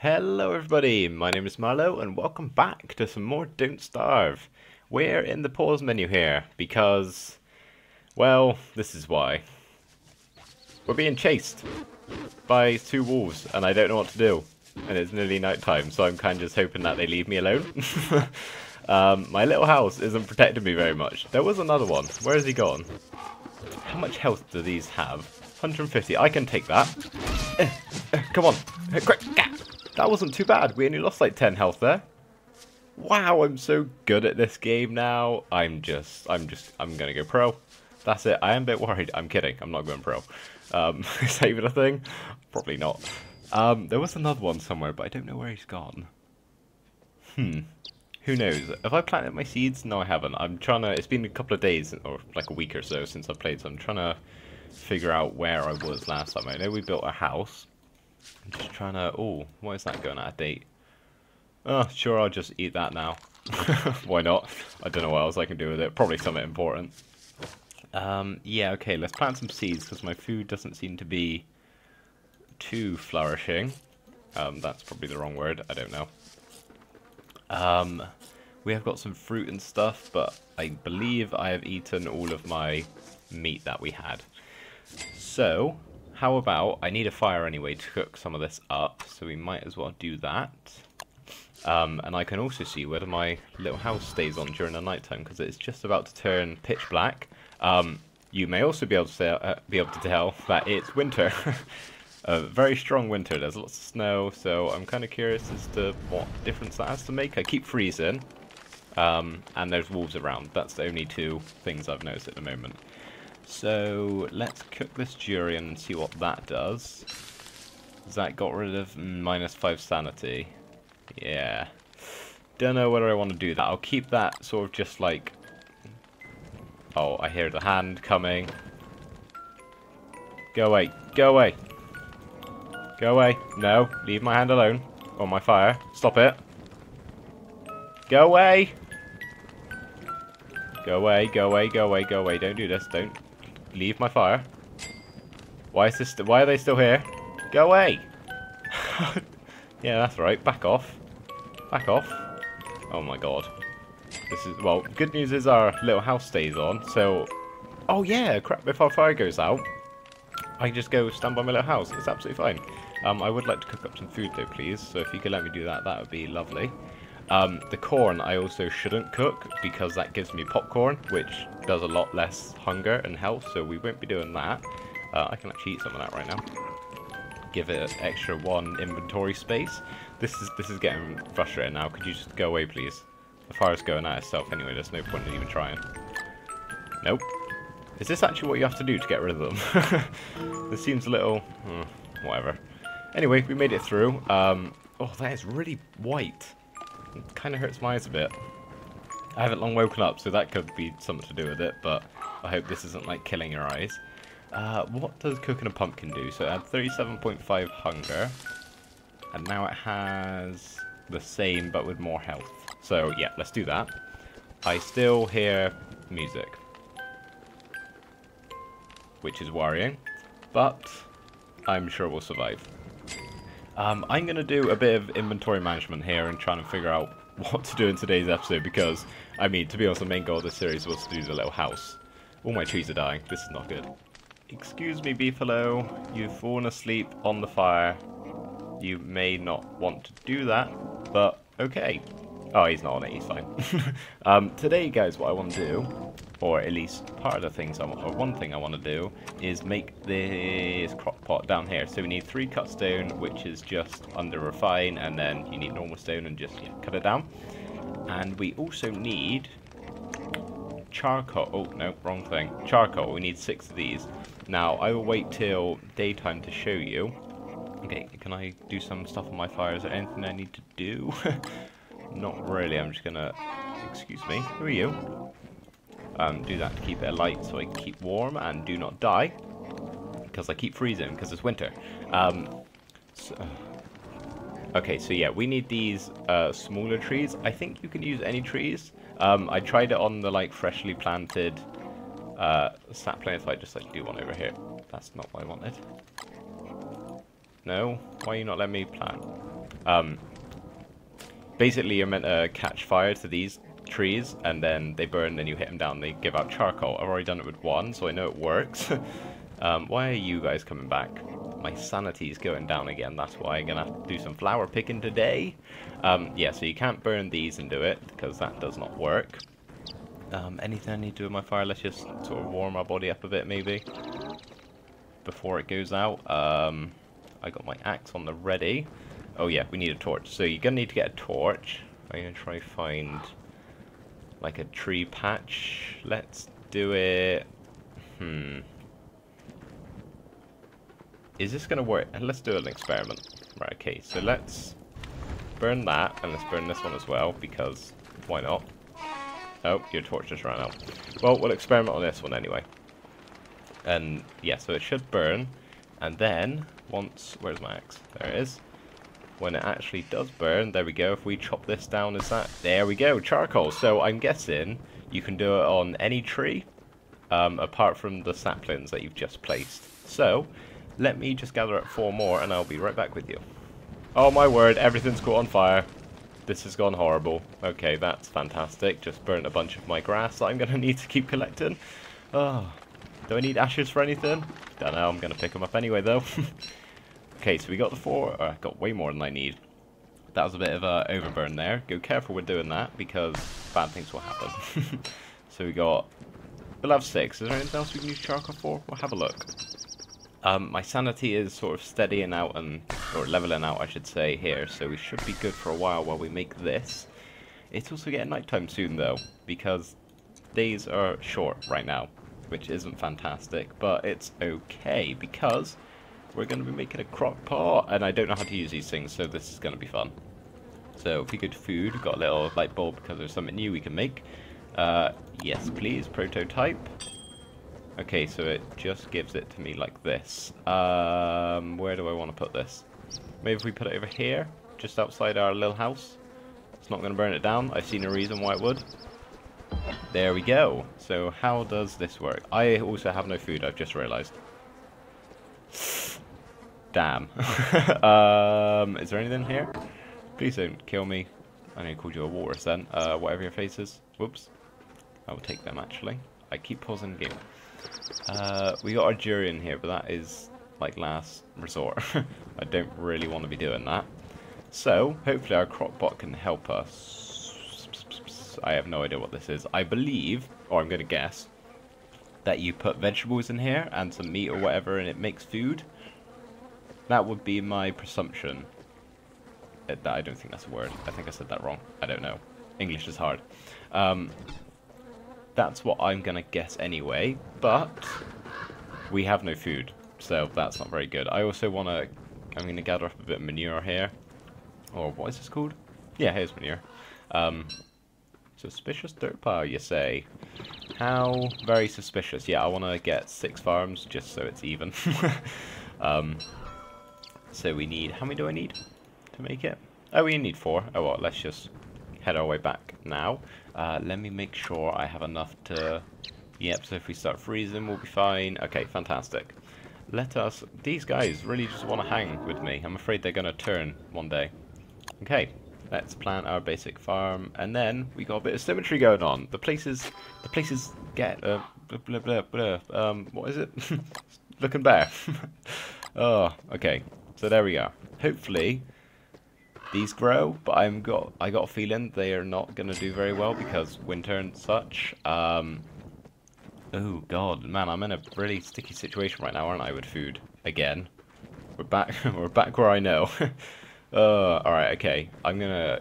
Hello everybody, my name is Marloe and welcome back to some more Don't Starve. We're in the pause menu here because, well, this is why. We're being chased by two wolves and I don't know what to do. And it's nearly night time, so I'm kind of just hoping that they leave me alone. um, my little house isn't protecting me very much. There was another one. Where has he gone? How much health do these have? 150. I can take that. Eh, eh, come on. Eh, quick. That wasn't too bad. We only lost like 10 health there. Wow, I'm so good at this game now. I'm just, I'm just, I'm going to go pro. That's it. I am a bit worried. I'm kidding. I'm not going pro. Um, is that even a thing? Probably not. Um, there was another one somewhere, but I don't know where he's gone. Hmm. Who knows? Have I planted my seeds? No, I haven't. I'm trying to... It's been a couple of days, or like a week or so since I've played, so I'm trying to figure out where I was last time. I know we built a house. I'm just trying to... Oh, why is that going out of date? Oh, sure, I'll just eat that now. why not? I don't know what else I can do with it. Probably something important. Um, yeah, okay, let's plant some seeds, because my food doesn't seem to be too flourishing. Um, that's probably the wrong word, I don't know. Um, we have got some fruit and stuff, but I believe I have eaten all of my meat that we had. So, how about, I need a fire anyway to cook some of this up, so we might as well do that. Um, and I can also see whether my little house stays on during the nighttime, because it's just about to turn pitch black. Um, you may also be able to say, uh, be able to tell that it's winter. a very strong winter. There's lots of snow, so I'm kind of curious as to what difference that has to make. I keep freezing, um, and there's wolves around. That's the only two things I've noticed at the moment. So let's cook this durian and see what that does. That got rid of minus 5 sanity. Yeah. Don't know whether I want to do that. I'll keep that sort of just like... Oh, I hear the hand coming. Go away. Go away. Go away. No. Leave my hand alone. Or my fire. Stop it. Go away. Go away. Go away. Go away. Go away. Don't do this. Don't leave my fire. Why is this? Why are they still here? Go away. yeah, that's right. Back off. Back off. Oh my god. This is well. Good news is our little house stays on. So, oh yeah, crap. If our fire goes out, I can just go stand by my little house. It's absolutely fine. Um, I would like to cook up some food though, please. So if you could let me do that, that would be lovely. Um, the corn I also shouldn't cook because that gives me popcorn, which does a lot less hunger and health, so we won't be doing that. Uh, I can actually eat some of that right now. Give it extra one inventory space. This is this is getting frustrating now. Could you just go away, please? The fire's going out itself anyway. There's no point in even trying. Nope. Is this actually what you have to do to get rid of them? this seems a little... Hmm, whatever. Anyway, we made it through. Um, oh, that is really white. Kind of hurts my eyes a bit. I haven't long woken up, so that could be something to do with it, but I hope this isn't like killing your eyes. Uh, what does cooking a pumpkin do? So it had 37.5 hunger, and now it has the same but with more health. So yeah, let's do that. I still hear music, which is worrying, but I'm sure we'll survive. Um, I'm going to do a bit of inventory management here and trying to figure out what to do in today's episode because, I mean, to be honest, the main goal of this series was to do the little house. All my trees are dying. This is not good. Excuse me, Beefalo. You've fallen asleep on the fire. You may not want to do that, but okay. Oh, he's not on it. He's fine. um, today, guys, what I want to do or at least part of the things I want, or one thing I want to do, is make this crock pot down here. So we need three cut stone, which is just under refine, and then you need normal stone and just yeah, cut it down. And we also need charcoal. Oh, no, wrong thing. Charcoal. We need six of these. Now, I will wait till daytime to show you. Okay, can I do some stuff on my fire? Is there anything I need to do? Not really. I'm just gonna... Excuse me. Who are you? Um, do that to keep it alight so I keep warm and do not die. Because I keep freezing because it's winter. Um, so, okay, so yeah, we need these uh, smaller trees. I think you can use any trees. Um, I tried it on the like freshly planted uh, sapling. If I just like do one over here, that's not what I wanted. No, why are you not letting me plant? Um, basically, you're meant to catch fire to these trees, and then they burn, then you hit them down, they give out charcoal. I've already done it with one, so I know it works. um, why are you guys coming back? My sanity is going down again, that's why I'm to have to do some flower picking today. Um, yeah, so you can't burn these and do it, because that does not work. Um, anything I need to do with my fire? Let's just sort of warm our body up a bit, maybe. Before it goes out. Um, I got my axe on the ready. Oh yeah, we need a torch. So you're to need to get a torch. I'm to try find like a tree patch. Let's do it... Hmm. Is this going to work? Let's do an experiment. Right, okay, so let's burn that, and let's burn this one as well, because why not? Oh, your torch just ran out. Well, we'll experiment on this one anyway. And, yeah, so it should burn, and then, once... Where's my axe? There it is when it actually does burn, there we go, if we chop this down, is that, there we go, charcoal. So I'm guessing you can do it on any tree, um, apart from the saplings that you've just placed. So, let me just gather up four more and I'll be right back with you. Oh my word, everything's caught on fire. This has gone horrible. Okay, that's fantastic. Just burnt a bunch of my grass that I'm going to need to keep collecting. Oh, do I need ashes for anything? Don't know, I'm going to pick them up anyway though. Okay, so we got the four. Uh, got way more than I need. That was a bit of a overburn there. Go careful with doing that because bad things will happen. so we got. We'll have six. Is there anything else we can use charcoal for? We'll have a look. Um, my sanity is sort of steadying out and or leveling out, I should say, here. So we should be good for a while while we make this. It's also getting nighttime soon though, because days are short right now, which isn't fantastic, but it's okay because we're going to be making a crock pot, and I don't know how to use these things, so this is going to be fun. So if we to food, got a little light bulb because there's something new we can make. Uh, yes, please, prototype. Okay, so it just gives it to me like this. Um, where do I want to put this? Maybe if we put it over here, just outside our little house. It's not going to burn it down. I've seen a reason why it would. There we go. So how does this work? I also have no food, I've just realised. Damn. um, is there anything here? Please don't kill me. I know I called you a water then. Uh, whatever your face is. Whoops. I will take them actually. I keep pausing the game. Uh, we got our durian here, but that is like last resort. I don't really want to be doing that. So, hopefully our crockpot can help us. I have no idea what this is. I believe, or I'm going to guess, that you put vegetables in here and some meat or whatever and it makes food. That would be my presumption. Uh, I don't think that's a word. I think I said that wrong. I don't know. English is hard. Um, that's what I'm going to guess anyway, but we have no food, so that's not very good. I also want to... I'm going to gather up a bit of manure here. Or what is this called? Yeah, here's manure. Um, suspicious dirt pile, you say? How very suspicious. Yeah, I want to get six farms just so it's even. um, so we need, how many do I need to make it? Oh, we need four. Oh well, let's just head our way back now. Uh, let me make sure I have enough to... Yep, so if we start freezing, we'll be fine. Okay, fantastic. Let us... These guys really just want to hang with me. I'm afraid they're going to turn one day. Okay, let's plant our basic farm. And then we got a bit of symmetry going on. The places... The places get... Uh, blah, blah, blah, blah. Um, what is it? Looking bare. oh, okay. So there we go. Hopefully these grow, but I'm got I got a feeling they are not gonna do very well because winter and such. Um, oh god, man, I'm in a really sticky situation right now, aren't I, with food again? We're back. we're back where I know. uh, all right, okay. I'm gonna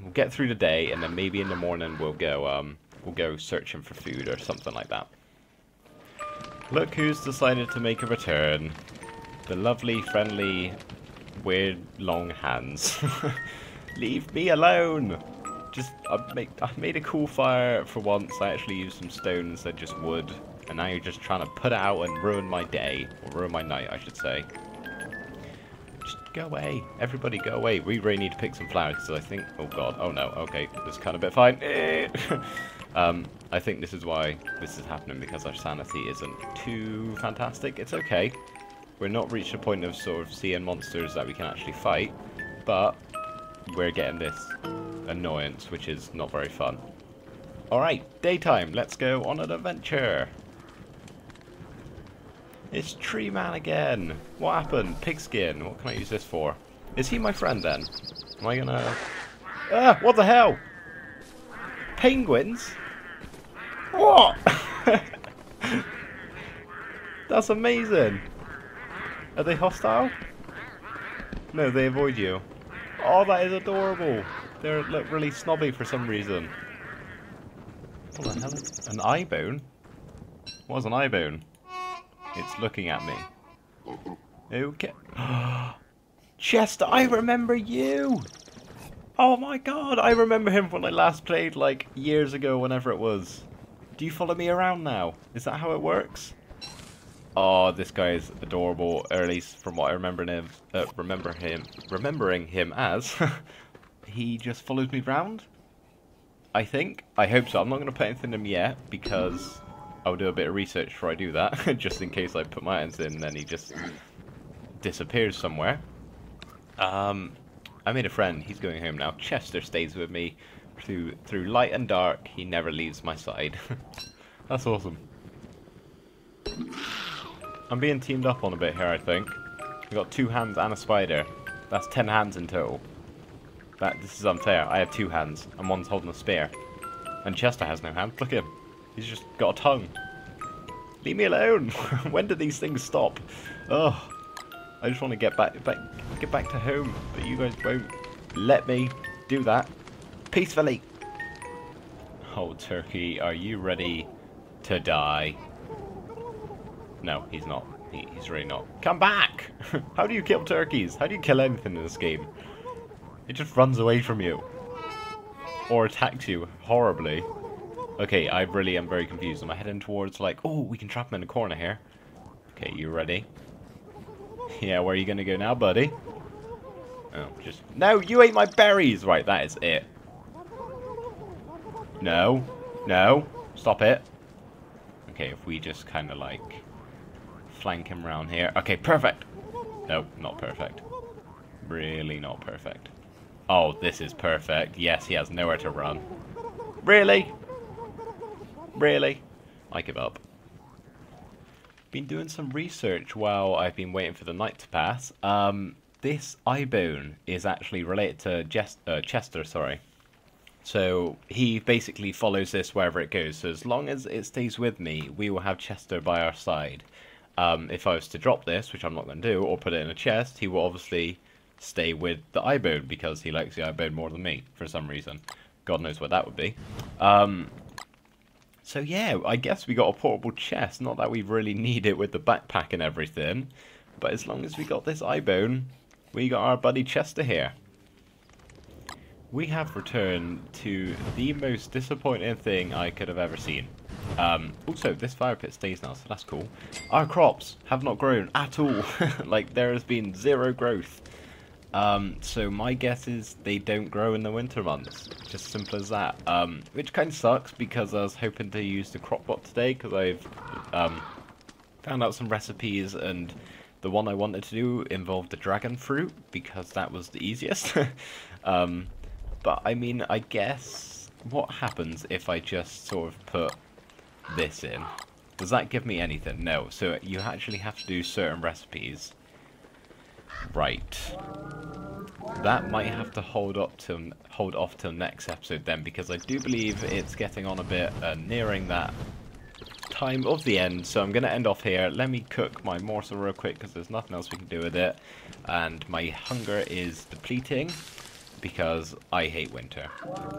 we'll get through the day, and then maybe in the morning we'll go um we'll go searching for food or something like that. Look who's decided to make a return the lovely, friendly, weird, long hands. Leave me alone! Just, I made, I made a cool fire for once. I actually used some stone instead of just wood. And now you're just trying to put it out and ruin my day. Or ruin my night, I should say. Just go away. Everybody go away. We really need to pick some flowers, so I think... Oh, God. Oh, no. Okay. This kind of bit fine. um, I think this is why this is happening, because our sanity isn't too fantastic. It's okay. We're not reached a point of sort of seeing monsters that we can actually fight, but we're getting this annoyance, which is not very fun. Alright, daytime, let's go on an adventure. It's Tree Man again. What happened? Pigskin. What can I use this for? Is he my friend then? Am I gonna... Ah! What the hell? Penguins? What? That's amazing. Are they hostile? No, they avoid you. Oh, that is adorable. They look really snobby for some reason. What the hell? is An eye bone? What's an eye bone? It's looking at me. Okay. Chester, I remember you! Oh my god, I remember him when I last played, like, years ago, whenever it was. Do you follow me around now? Is that how it works? Oh, this guy is adorable, or at least from what I remember him, uh, remember him, remembering him as. he just follows me around? I think. I hope so. I'm not going to put anything in him yet, because I'll do a bit of research before I do that, just in case I put my hands in and then he just disappears somewhere. Um, I made a friend. He's going home now. Chester stays with me through through light and dark. He never leaves my side. That's awesome. I'm being teamed up on a bit here, I think. I've got two hands and a spider. That's ten hands in total. That This is unfair. I have two hands, and one's holding a spear. And Chester has no hands. Look at him. He's just got a tongue. Leave me alone. when do these things stop? Oh, I just want to get back, back, get back to home, but you guys won't let me do that peacefully. Oh, Turkey, are you ready to die? No, he's not. He, he's really not. Come back! How do you kill turkeys? How do you kill anything in this game? It just runs away from you. Or attacks you horribly. Okay, I really am very confused. Am I heading towards like, oh, we can trap him in a corner here. Okay, you ready? Yeah, where are you going to go now, buddy? Oh, just... No, you ate my berries! Right, that is it. No. No. Stop it. Okay, if we just kind of like flank him around here. Okay, perfect. No, not perfect. Really not perfect. Oh, this is perfect. Yes, he has nowhere to run. Really? Really? I give up. Been doing some research while I've been waiting for the night to pass. Um, this eye bone is actually related to Jess uh, Chester, sorry. So he basically follows this wherever it goes. So as long as it stays with me, we will have Chester by our side. Um, if I was to drop this, which I'm not going to do, or put it in a chest, he will obviously stay with the eye bone because he likes the eye bone more than me for some reason. God knows what that would be. Um, so yeah, I guess we got a portable chest. Not that we really need it with the backpack and everything. But as long as we got this eye bone, we got our buddy Chester here. We have returned to the most disappointing thing I could have ever seen. Um, also, this fire pit stays now, so that's cool. Our crops have not grown at all. like, there has been zero growth. Um, so my guess is they don't grow in the winter months. Just simple as that. Um, which kind of sucks because I was hoping to use the crock pot today because I've um, found out some recipes and the one I wanted to do involved the dragon fruit because that was the easiest. um, but I mean, I guess what happens if I just sort of put this in? Does that give me anything? No. So you actually have to do certain recipes. Right. That might have to hold up to hold off till next episode then, because I do believe it's getting on a bit, uh, nearing that time of the end. So I'm going to end off here. Let me cook my morsel real quick, because there's nothing else we can do with it. And my hunger is depleting, because I hate winter.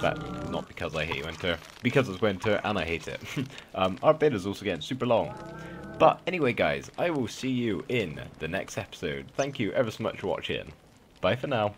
But not because I hate winter, because it's winter and I hate it. um, our bed is also getting super long. But anyway guys, I will see you in the next episode. Thank you ever so much for watching. Bye for now.